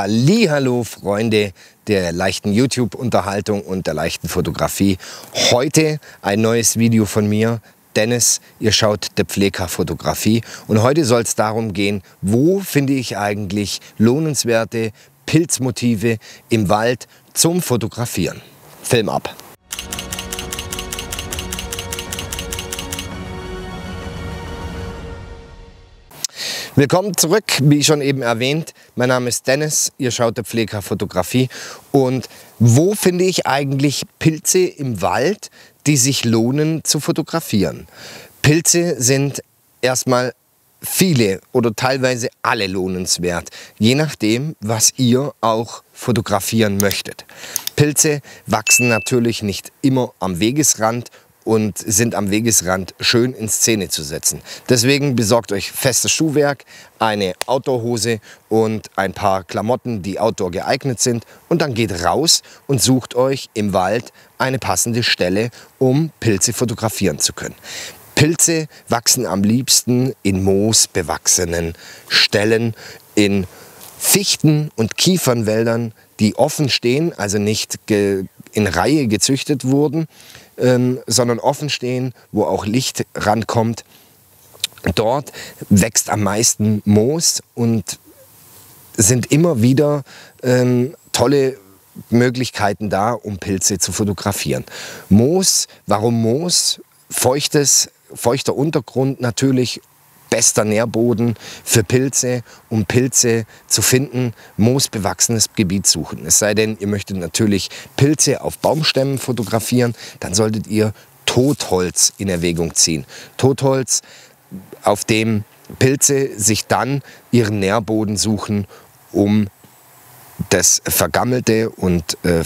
Hallo Freunde der leichten YouTube-Unterhaltung und der leichten Fotografie. Heute ein neues Video von mir. Dennis, ihr schaut der Pfleger Fotografie und heute soll es darum gehen, wo finde ich eigentlich lohnenswerte Pilzmotive im Wald zum Fotografieren. Film ab. Willkommen zurück, wie schon eben erwähnt. Mein Name ist Dennis, ihr schaut der Pfleger Fotografie. Und wo finde ich eigentlich Pilze im Wald, die sich lohnen zu fotografieren? Pilze sind erstmal viele oder teilweise alle lohnenswert, je nachdem, was ihr auch fotografieren möchtet. Pilze wachsen natürlich nicht immer am Wegesrand und sind am Wegesrand schön in Szene zu setzen. Deswegen besorgt euch festes Schuhwerk, eine Outdoorhose und ein paar Klamotten, die outdoor geeignet sind und dann geht raus und sucht euch im Wald eine passende Stelle, um Pilze fotografieren zu können. Pilze wachsen am liebsten in moosbewachsenen Stellen, in Fichten- und Kiefernwäldern, die offen stehen, also nicht in Reihe gezüchtet wurden, ähm, sondern offen stehen, wo auch Licht rankommt. Dort wächst am meisten Moos und sind immer wieder ähm, tolle Möglichkeiten da, um Pilze zu fotografieren. Moos, warum Moos? Feuchtes, feuchter Untergrund natürlich bester Nährboden für Pilze, um Pilze zu finden, moosbewachsenes Gebiet suchen. Es sei denn, ihr möchtet natürlich Pilze auf Baumstämmen fotografieren, dann solltet ihr Totholz in Erwägung ziehen. Totholz, auf dem Pilze sich dann ihren Nährboden suchen, um das vergammelte und äh,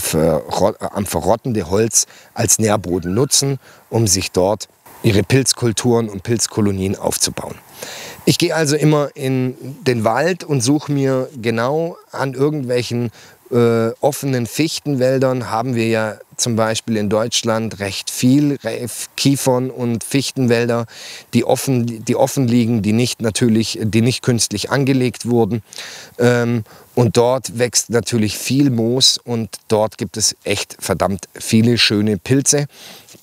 am verrottende Holz als Nährboden nutzen, um sich dort ihre Pilzkulturen und Pilzkolonien aufzubauen. Ich gehe also immer in den Wald und suche mir genau an irgendwelchen äh, offenen Fichtenwäldern haben wir ja zum Beispiel in Deutschland recht viel Kiefern- und Fichtenwälder, die offen, die offen liegen, die nicht natürlich, die nicht künstlich angelegt wurden. Ähm, und dort wächst natürlich viel Moos und dort gibt es echt verdammt viele schöne Pilze,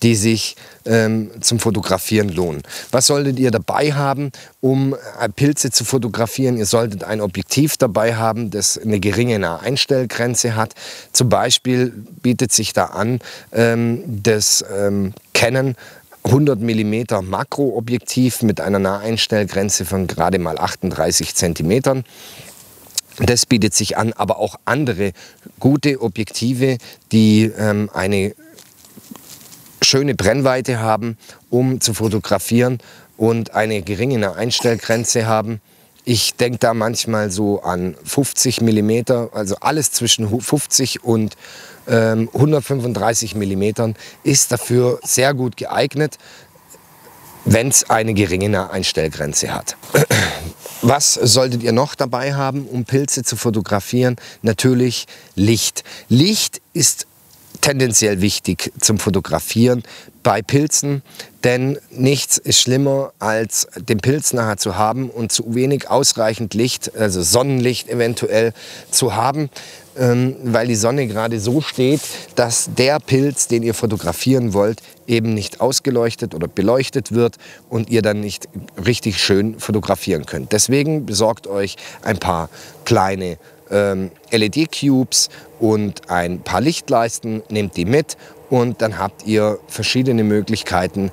die sich ähm, zum Fotografieren lohnen. Was solltet ihr dabei haben, um äh, Pilze zu fotografieren? Ihr solltet ein Objektiv dabei haben, das eine geringe Naheinstellgrenze hat. Zum Beispiel bietet sich da an ähm, das ähm, Canon 100 mm Makroobjektiv mit einer Naheinstellgrenze von gerade mal 38 cm. Das bietet sich an, aber auch andere gute Objektive, die ähm, eine schöne Brennweite haben, um zu fotografieren und eine geringe Einstellgrenze haben. Ich denke da manchmal so an 50 mm, also alles zwischen 50 und 135 mm ist dafür sehr gut geeignet, wenn es eine geringe Einstellgrenze hat. Was solltet ihr noch dabei haben, um Pilze zu fotografieren? Natürlich Licht. Licht ist tendenziell wichtig zum Fotografieren bei Pilzen, denn nichts ist schlimmer, als den Pilz nachher zu haben und zu wenig ausreichend Licht, also Sonnenlicht eventuell zu haben, ähm, weil die Sonne gerade so steht, dass der Pilz, den ihr fotografieren wollt, eben nicht ausgeleuchtet oder beleuchtet wird und ihr dann nicht richtig schön fotografieren könnt. Deswegen besorgt euch ein paar kleine LED-Cubes und ein paar Lichtleisten, nehmt die mit und dann habt ihr verschiedene Möglichkeiten,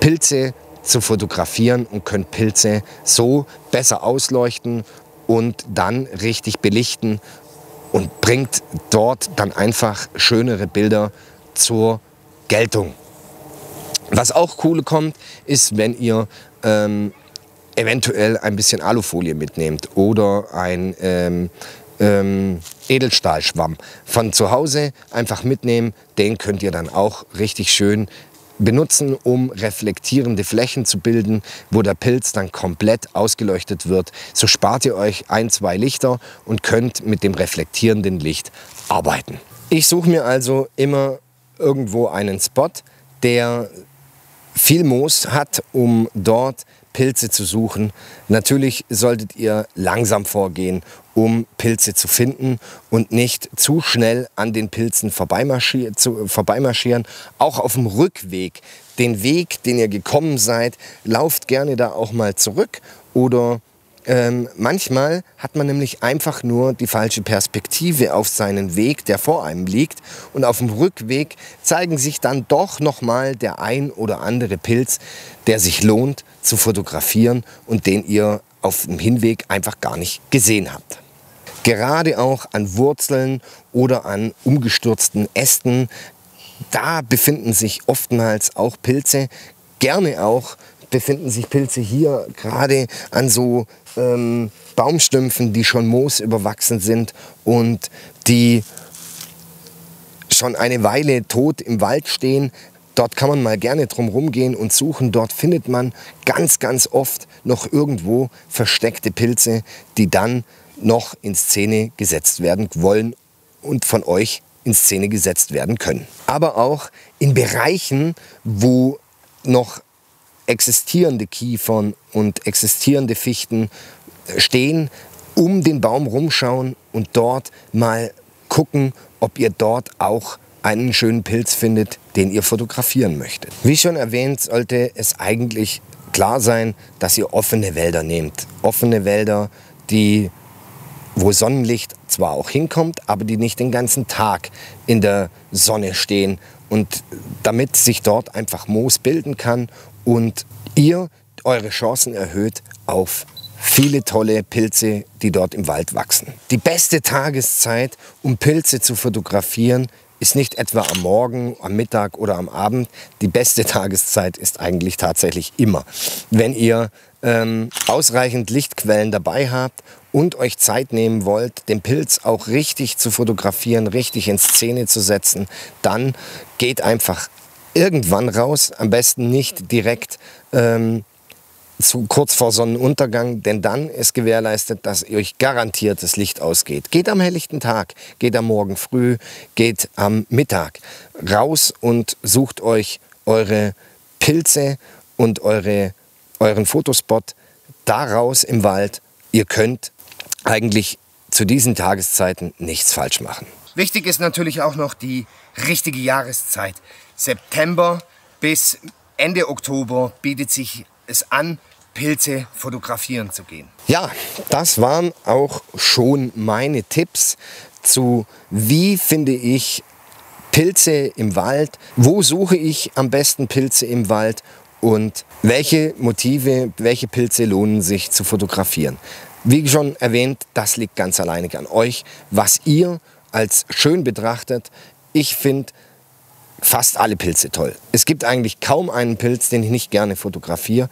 Pilze zu fotografieren und könnt Pilze so besser ausleuchten und dann richtig belichten und bringt dort dann einfach schönere Bilder zur Geltung. Was auch cool kommt, ist, wenn ihr ähm, eventuell ein bisschen Alufolie mitnehmt oder ein ähm, ähm, Edelstahlschwamm von zu Hause einfach mitnehmen. Den könnt ihr dann auch richtig schön benutzen, um reflektierende Flächen zu bilden, wo der Pilz dann komplett ausgeleuchtet wird. So spart ihr euch ein, zwei Lichter und könnt mit dem reflektierenden Licht arbeiten. Ich suche mir also immer irgendwo einen Spot, der viel Moos hat, um dort Pilze zu suchen. Natürlich solltet ihr langsam vorgehen, um Pilze zu finden und nicht zu schnell an den Pilzen vorbeimarschieren. vorbeimarschieren. Auch auf dem Rückweg, den Weg, den ihr gekommen seid, lauft gerne da auch mal zurück oder ähm, manchmal hat man nämlich einfach nur die falsche Perspektive auf seinen Weg, der vor einem liegt. Und auf dem Rückweg zeigen sich dann doch nochmal der ein oder andere Pilz, der sich lohnt zu fotografieren und den ihr auf dem Hinweg einfach gar nicht gesehen habt. Gerade auch an Wurzeln oder an umgestürzten Ästen, da befinden sich oftmals auch Pilze, gerne auch befinden sich Pilze hier gerade an so ähm, Baumstümpfen, die schon Moos überwachsen sind und die schon eine Weile tot im Wald stehen. Dort kann man mal gerne drum rumgehen und suchen. Dort findet man ganz, ganz oft noch irgendwo versteckte Pilze, die dann noch in Szene gesetzt werden wollen und von euch in Szene gesetzt werden können. Aber auch in Bereichen, wo noch existierende Kiefern und existierende Fichten stehen, um den Baum rumschauen und dort mal gucken, ob ihr dort auch einen schönen Pilz findet, den ihr fotografieren möchtet. Wie schon erwähnt, sollte es eigentlich klar sein, dass ihr offene Wälder nehmt. Offene Wälder, die, wo Sonnenlicht zwar auch hinkommt, aber die nicht den ganzen Tag in der Sonne stehen und damit sich dort einfach Moos bilden kann und ihr eure Chancen erhöht auf viele tolle Pilze, die dort im Wald wachsen. Die beste Tageszeit, um Pilze zu fotografieren, ist nicht etwa am Morgen, am Mittag oder am Abend. Die beste Tageszeit ist eigentlich tatsächlich immer. Wenn ihr ähm, ausreichend Lichtquellen dabei habt und euch Zeit nehmen wollt, den Pilz auch richtig zu fotografieren, richtig in Szene zu setzen, dann geht einfach irgendwann raus, am besten nicht direkt ähm, zu, kurz vor Sonnenuntergang, denn dann ist gewährleistet, dass euch garantiert das Licht ausgeht. Geht am helllichten Tag, geht am Morgen früh, geht am Mittag raus und sucht euch eure Pilze und eure, euren Fotospot daraus im Wald. Ihr könnt eigentlich zu diesen Tageszeiten nichts falsch machen. Wichtig ist natürlich auch noch die richtige Jahreszeit. September bis Ende Oktober bietet sich es an, Pilze fotografieren zu gehen. Ja, das waren auch schon meine Tipps zu, wie finde ich Pilze im Wald, wo suche ich am besten Pilze im Wald und welche Motive, welche Pilze lohnen sich zu fotografieren. Wie schon erwähnt, das liegt ganz alleinig an euch, was ihr als schön betrachtet. Ich finde fast alle Pilze toll. Es gibt eigentlich kaum einen Pilz, den ich nicht gerne fotografiere.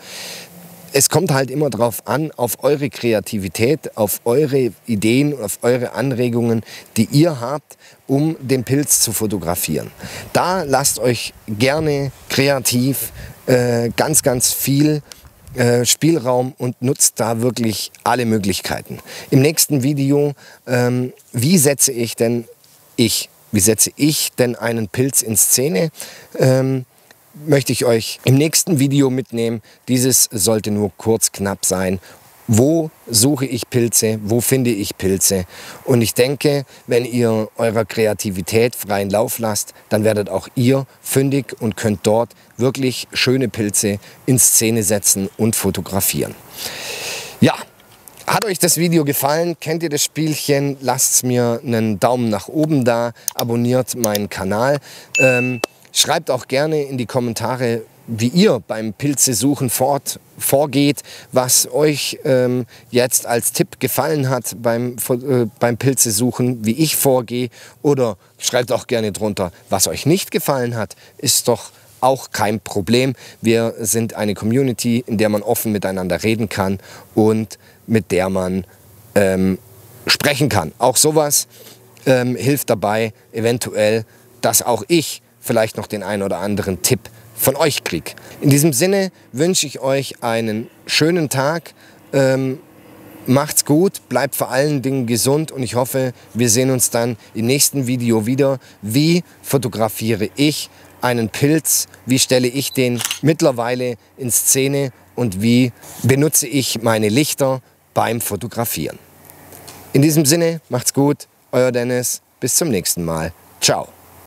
Es kommt halt immer darauf an, auf eure Kreativität, auf eure Ideen, auf eure Anregungen, die ihr habt, um den Pilz zu fotografieren. Da lasst euch gerne kreativ äh, ganz, ganz viel äh, Spielraum und nutzt da wirklich alle Möglichkeiten. Im nächsten Video, ähm, wie setze ich denn ich wie setze ich denn einen Pilz in Szene? Ähm, möchte ich euch im nächsten Video mitnehmen. Dieses sollte nur kurz knapp sein. Wo suche ich Pilze? Wo finde ich Pilze? Und ich denke, wenn ihr eurer Kreativität freien Lauf lasst, dann werdet auch ihr fündig und könnt dort wirklich schöne Pilze in Szene setzen und fotografieren. Ja, hat euch das Video gefallen? Kennt ihr das Spielchen? Lasst mir einen Daumen nach oben da, abonniert meinen Kanal. Ähm, schreibt auch gerne in die Kommentare, wie ihr beim Pilzesuchen fort, vorgeht, was euch ähm, jetzt als Tipp gefallen hat beim, äh, beim Pilzesuchen, wie ich vorgehe. Oder schreibt auch gerne drunter, was euch nicht gefallen hat. Ist doch auch kein Problem. Wir sind eine Community, in der man offen miteinander reden kann und mit der man ähm, sprechen kann. Auch sowas ähm, hilft dabei, eventuell, dass auch ich vielleicht noch den einen oder anderen Tipp von euch kriege. In diesem Sinne wünsche ich euch einen schönen Tag. Ähm, macht's gut, bleibt vor allen Dingen gesund und ich hoffe, wir sehen uns dann im nächsten Video wieder. Wie fotografiere ich einen Pilz? Wie stelle ich den mittlerweile in Szene? und wie benutze ich meine Lichter beim Fotografieren. In diesem Sinne, macht's gut, euer Dennis, bis zum nächsten Mal. Ciao.